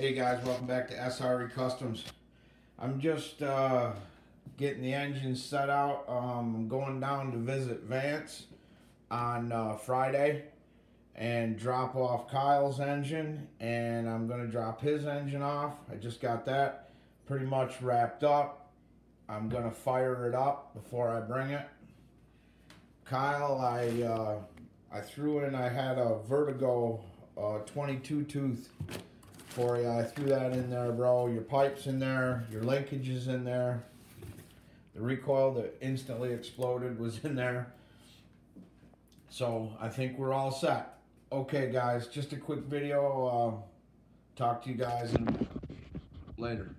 Hey guys, welcome back to SRE Customs. I'm just uh, getting the engine set out. Um, I'm going down to visit Vance on uh, Friday and drop off Kyle's engine and I'm going to drop his engine off. I just got that pretty much wrapped up. I'm going to fire it up before I bring it. Kyle, I uh, I threw in, I had a Vertigo uh, 22 tooth for you. I threw that in there, bro. Your pipe's in there, your linkage is in there. The recoil that instantly exploded was in there. So I think we're all set. Okay, guys, just a quick video. Uh, talk to you guys later.